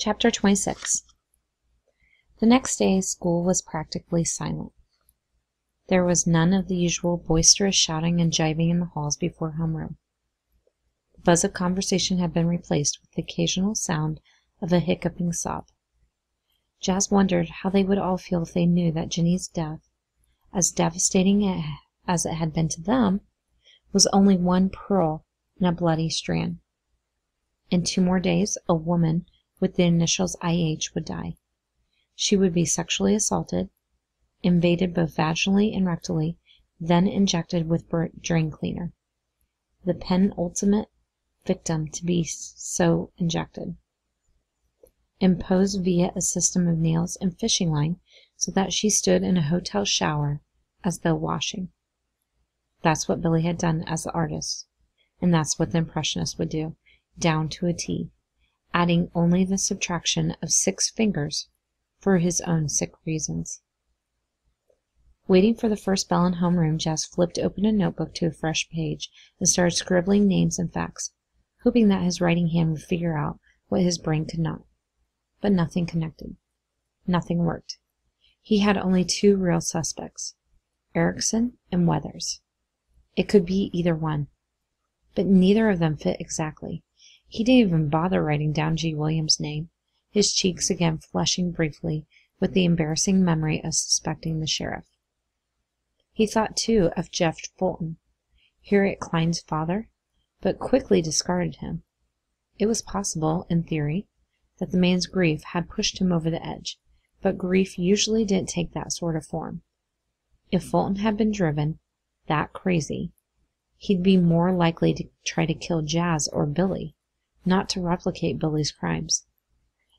Chapter 26 The next day school was practically silent. There was none of the usual boisterous shouting and jibing in the halls before homeroom. The buzz of conversation had been replaced with the occasional sound of a hiccuping sob. Jazz wondered how they would all feel if they knew that Ginny's death, as devastating as it had been to them, was only one pearl in a bloody strand. In two more days a woman with the initials IH would die. She would be sexually assaulted, invaded both vaginally and rectally, then injected with drain cleaner. The penultimate victim to be so injected. Imposed via a system of nails and fishing line so that she stood in a hotel shower as though washing. That's what Billy had done as the artist, and that's what the Impressionist would do, down to a T, adding only the subtraction of six fingers for his own sick reasons. Waiting for the first bell in homeroom, Jazz flipped open a notebook to a fresh page and started scribbling names and facts, hoping that his writing hand would figure out what his brain could not. But nothing connected. Nothing worked. He had only two real suspects Erikson and Weathers. It could be either one. But neither of them fit exactly. He didn't even bother writing down G. William's name, his cheeks again flushing briefly with the embarrassing memory of suspecting the sheriff. He thought, too, of Jeff Fulton, Harriet Klein's father, but quickly discarded him. It was possible, in theory, that the man's grief had pushed him over the edge, but grief usually didn't take that sort of form. If Fulton had been driven that crazy, he'd be more likely to try to kill Jazz or Billy, not to replicate Billy's crimes.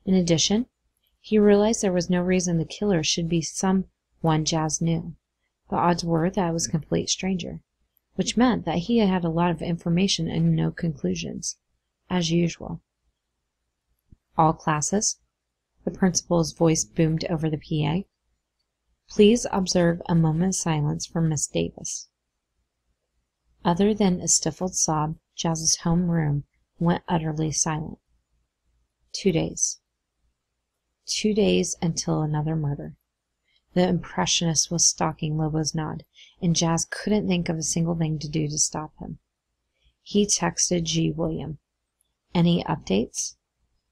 In addition, he realized there was no reason the killer should be some one Jazz knew. The odds were that it was a complete stranger, which meant that he had a lot of information and no conclusions, as usual. All classes, the principal's voice boomed over the PA. Please observe a moment's silence for Miss Davis. Other than a stifled sob, Jazz's home room went utterly silent. Two days. Two days until another murder. The impressionist was stalking Lobo's Nod, and Jazz couldn't think of a single thing to do to stop him. He texted G. William. Any updates?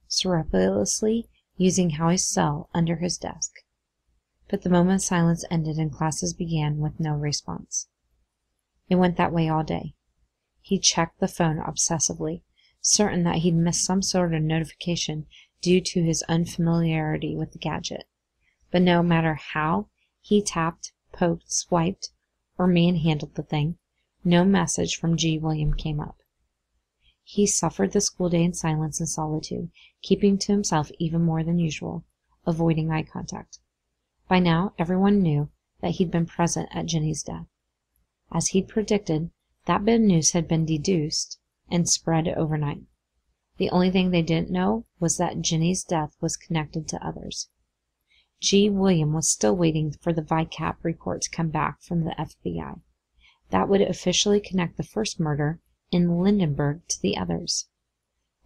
Surreptitiously using Howie's cell under his desk. But the moment silence ended and classes began with no response. It went that way all day. He checked the phone obsessively, certain that he'd missed some sort of notification due to his unfamiliarity with the gadget. But no matter how he tapped, poked, swiped, or manhandled the thing, no message from G. William came up. He suffered the school day in silence and solitude, keeping to himself even more than usual, avoiding eye contact. By now everyone knew that he'd been present at Ginny's death. As he'd predicted, that of news had been deduced and spread overnight. The only thing they didn't know was that Ginny's death was connected to others. G. William was still waiting for the VICAP report to come back from the FBI. That would officially connect the first murder in Lindenburg to the others.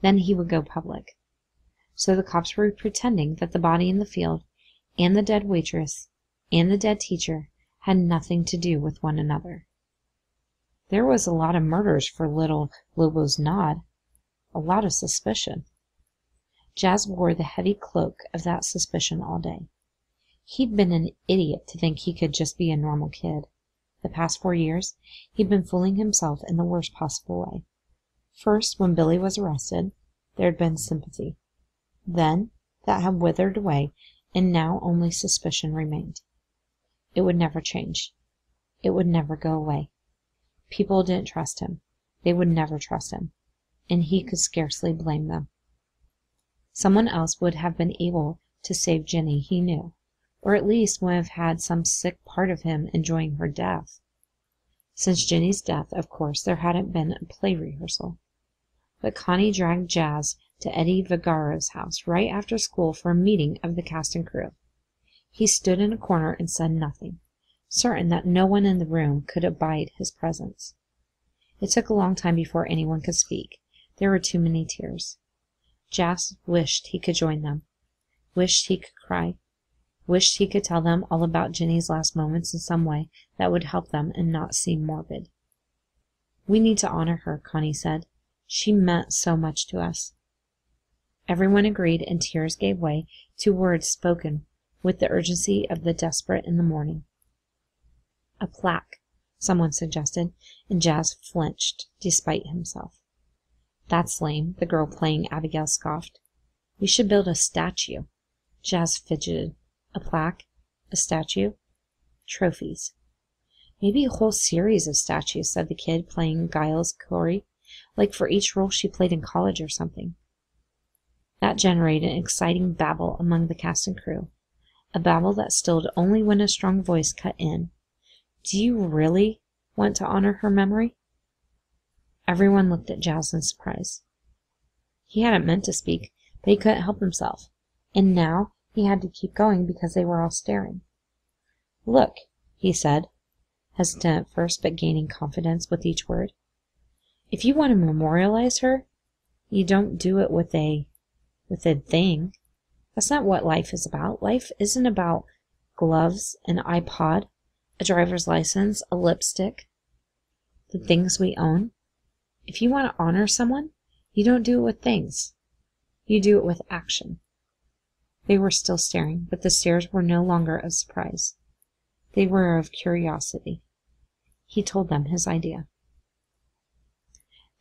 Then he would go public. So the cops were pretending that the body in the field, and the dead waitress, and the dead teacher had nothing to do with one another. There was a lot of murders for little Lobo's Nod, a lot of suspicion. Jas wore the heavy cloak of that suspicion all day. He'd been an idiot to think he could just be a normal kid. The past four years he'd been fooling himself in the worst possible way. First, when Billy was arrested, there had been sympathy. Then that had withered away, and now only suspicion remained. It would never change. It would never go away. People didn't trust him. They would never trust him. And he could scarcely blame them. Someone else would have been able to save Ginny, he knew, or at least would have had some sick part of him enjoying her death. Since Ginny's death, of course, there hadn't been a play rehearsal. But Connie dragged Jazz to Eddie Vergara's house right after school for a meeting of the cast and crew. He stood in a corner and said nothing certain that no one in the room could abide his presence. It took a long time before anyone could speak. There were too many tears. Jazz wished he could join them, wished he could cry, wished he could tell them all about Ginny's last moments in some way that would help them and not seem morbid. We need to honor her, Connie said. She meant so much to us. Everyone agreed, and tears gave way to words spoken with the urgency of the desperate in the morning. A plaque, someone suggested, and Jazz flinched despite himself. That's lame, the girl playing Abigail scoffed. We should build a statue. Jazz fidgeted. A plaque? A statue? Trophies. Maybe a whole series of statues, said the kid playing Giles Corey, like for each role she played in college or something. That generated an exciting babble among the cast and crew, a babble that stilled only when a strong voice cut in. Do you really want to honor her memory? Everyone looked at Giles in surprise. He hadn't meant to speak, but he couldn't help himself, and now he had to keep going because they were all staring. Look, he said, hesitant at first but gaining confidence with each word. If you want to memorialize her, you don't do it with a with a thing. That's not what life is about. Life isn't about gloves, an iPod, a driver's license, a lipstick, the mm. things we own. If you want to honor someone, you don't do it with things. You do it with action. They were still staring, but the stares were no longer of surprise. They were of curiosity. He told them his idea.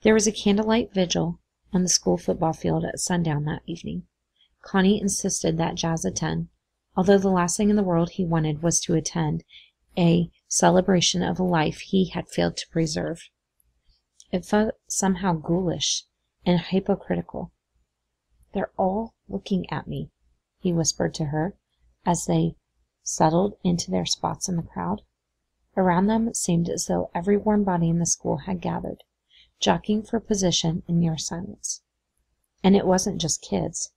There was a candlelight vigil on the school football field at sundown that evening. Connie insisted that Jazz attend, although the last thing in the world he wanted was to attend a celebration of a life he had failed to preserve. It felt somehow ghoulish and hypocritical. They're all looking at me, he whispered to her as they settled into their spots in the crowd. Around them it seemed as though every warm body in the school had gathered jockeying for position in near silence. And it wasn't just kids.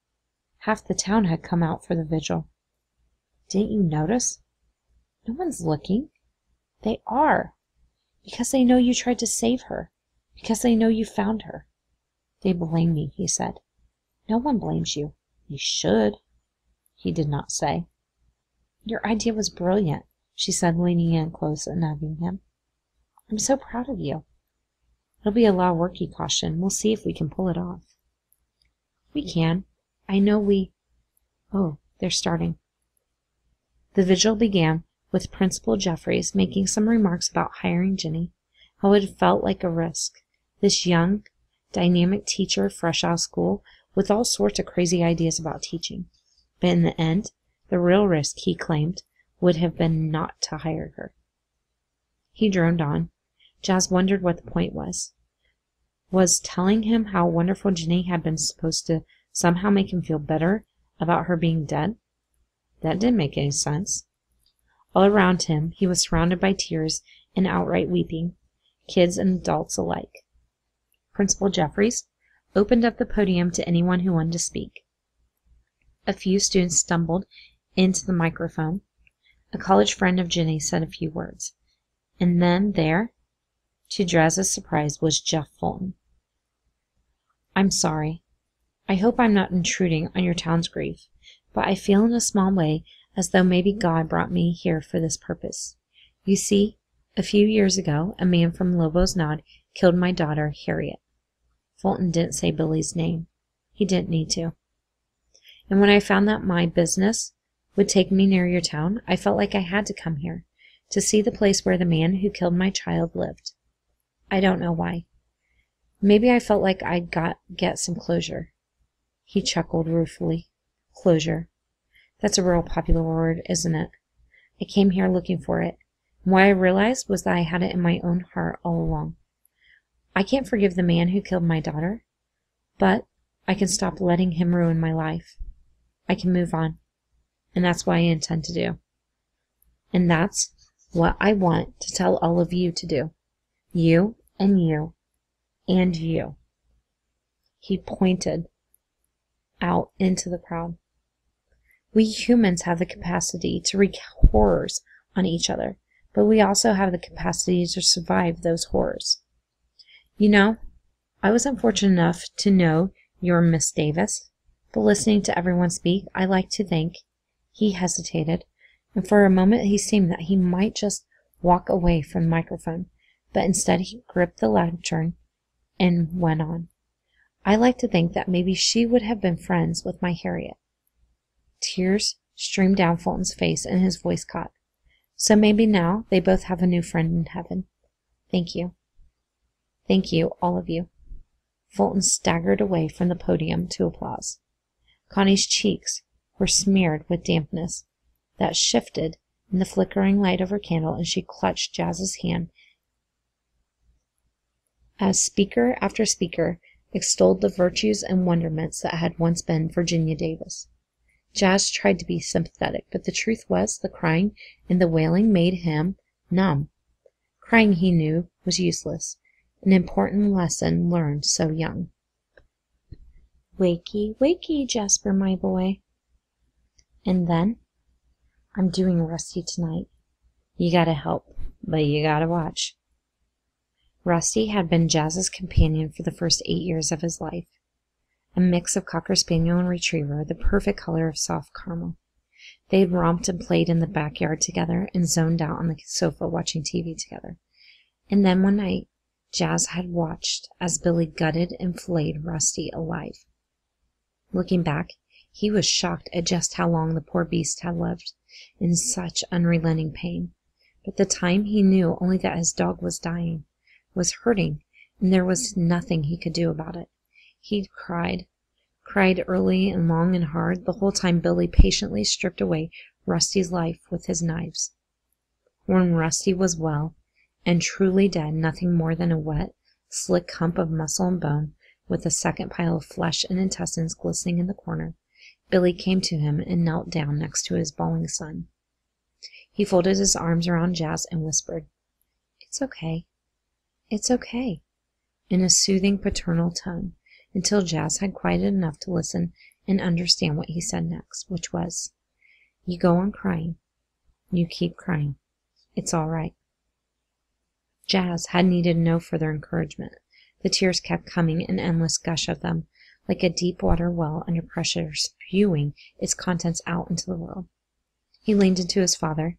Half the town had come out for the vigil. Didn't you notice? No one's looking. They are. Because they know you tried to save her. Because they know you found her. They blame me, he said. No one blames you. You should. He did not say. Your idea was brilliant, she said, leaning in close and hugging him. I'm so proud of you. It'll be a lot of work, he cautioned. We'll see if we can pull it off. We can. I know we. Oh, they're starting. The vigil began with Principal Jeffries making some remarks about hiring Ginny, how it felt like a risk. This young, dynamic teacher fresh out of school with all sorts of crazy ideas about teaching. But in the end, the real risk, he claimed, would have been not to hire her. He droned on. Jazz wondered what the point was. Was telling him how wonderful Ginny had been supposed to somehow make him feel better about her being dead? That didn't make any sense. All around him he was surrounded by tears and outright weeping, kids and adults alike. Principal Jeffries opened up the podium to anyone who wanted to speak. A few students stumbled into the microphone. A college friend of Ginny said a few words. And then there, to Jazz's surprise, was Jeff Fulton. I'm sorry. I hope I'm not intruding on your town's grief, but I feel in a small way as though maybe God brought me here for this purpose. You see, a few years ago, a man from Lobo's Nod killed my daughter, Harriet. Fulton didn't say Billy's name. He didn't need to. And when I found that my business would take me near your town, I felt like I had to come here to see the place where the man who killed my child lived. I don't know why. Maybe I felt like I'd got get some closure. He chuckled ruefully. Closure. That's a real popular word, isn't it? I came here looking for it. And what I realized was that I had it in my own heart all along. I can't forgive the man who killed my daughter, but I can stop letting him ruin my life. I can move on. And that's what I intend to do. And that's what I want to tell all of you to do. You and you and you. He pointed out into the crowd. We humans have the capacity to wreak horrors on each other, but we also have the capacity to survive those horrors. You know, I was unfortunate enough to know You're Miss Davis? But listening to everyone speak, I like to think he hesitated, and for a moment he seemed that he might just walk away from the microphone, but instead he gripped the lantern and went on. I like to think that maybe she would have been friends with my Harriet. Tears streamed down Fulton's face and his voice caught. So maybe now they both have a new friend in heaven. Thank you. Thank you, all of you. Fulton staggered away from the podium to applause. Connie's cheeks were smeared with dampness that shifted in the flickering light of her candle, and she clutched Jazz's hand as speaker after speaker extolled the virtues and wonderments that had once been Virginia Davis. Jazz tried to be sympathetic, but the truth was the crying and the wailing made him numb. Crying, he knew, was useless, an important lesson learned so young. Wakey, wakey, Jasper, my boy. And then, I'm doing Rusty tonight. You gotta help, but you gotta watch. Rusty had been Jazz's companion for the first eight years of his life. A mix of Cocker Spaniel and Retriever, the perfect color of soft caramel. They had romped and played in the backyard together and zoned out on the sofa watching TV together. And then one night, Jazz had watched as Billy gutted and flayed Rusty alive. Looking back, he was shocked at just how long the poor beast had lived, in such unrelenting pain. But the time he knew only that his dog was dying was hurting, and there was nothing he could do about it. He cried, cried early and long and hard, the whole time Billy patiently stripped away Rusty's life with his knives. When Rusty was well and truly dead, nothing more than a wet, slick hump of muscle and bone, with a second pile of flesh and intestines glistening in the corner, Billy came to him and knelt down next to his bawling son. He folded his arms around Jazz and whispered, It's okay. It's okay, in a soothing paternal tone, until Jazz had quieted enough to listen and understand what he said next, which was, You go on crying. You keep crying. It's all right. Jazz had needed no further encouragement. The tears kept coming, an endless gush of them, like a deep water well under pressure spewing its contents out into the world. He leaned into his father.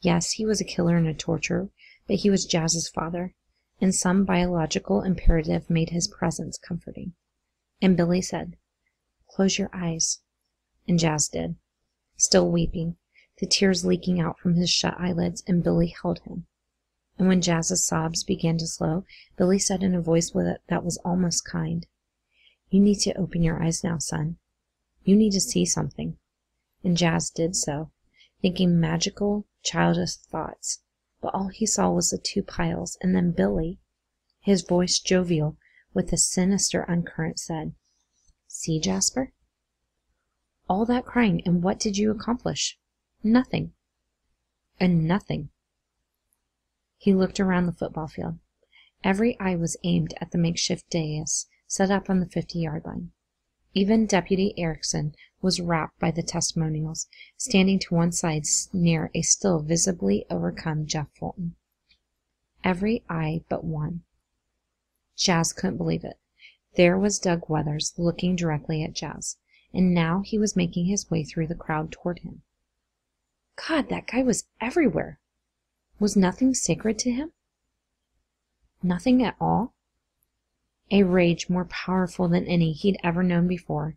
Yes, he was a killer and a torturer, but he was Jazz's father and some biological imperative made his presence comforting. And Billy said, Close your eyes. And Jazz did, still weeping, the tears leaking out from his shut eyelids, and Billy held him. And when Jazz's sobs began to slow, Billy said in a voice that was almost kind, You need to open your eyes now, son. You need to see something. And Jazz did so, thinking magical, childish thoughts but all he saw was the two piles, and then Billy, his voice jovial with a sinister undercurrent, said, See, Jasper? All that crying, and what did you accomplish? Nothing. And nothing. He looked around the football field. Every eye was aimed at the makeshift dais set up on the 50 yard line. Even Deputy Erickson was rapt by the testimonials, standing to one side near a still visibly overcome Jeff Fulton. Every eye but one. Jazz couldn't believe it. There was Doug Weathers looking directly at Jazz, and now he was making his way through the crowd toward him. God, that guy was everywhere. Was nothing sacred to him? Nothing at all? A rage more powerful than any he'd ever known before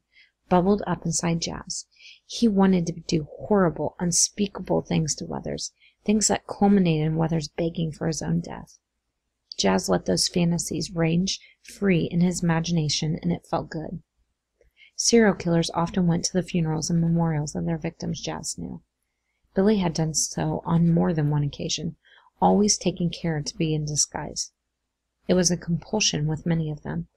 bubbled up inside Jazz. He wanted to do horrible, unspeakable things to Weathers, things that culminated in Weathers begging for his own death. Jazz let those fantasies range free in his imagination, and it felt good. Serial killers often went to the funerals and memorials of their victims, Jazz knew. Billy had done so on more than one occasion, always taking care to be in disguise. It was a compulsion with many of them,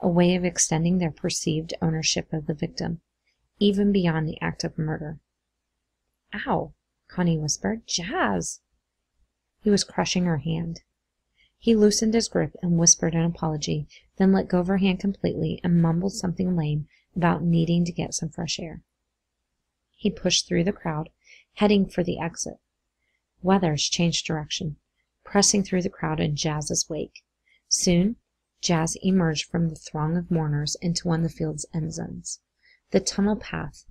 a way of extending their perceived ownership of the victim, even beyond the act of murder. Ow! Connie whispered. Jazz! He was crushing her hand. He loosened his grip and whispered an apology, then let go of her hand completely and mumbled something lame about needing to get some fresh air. He pushed through the crowd, heading for the exit. Weathers changed direction, pressing through the crowd in Jazz's wake. Soon Jazz emerged from the throng of mourners into one of the field's end zones. The tunnel path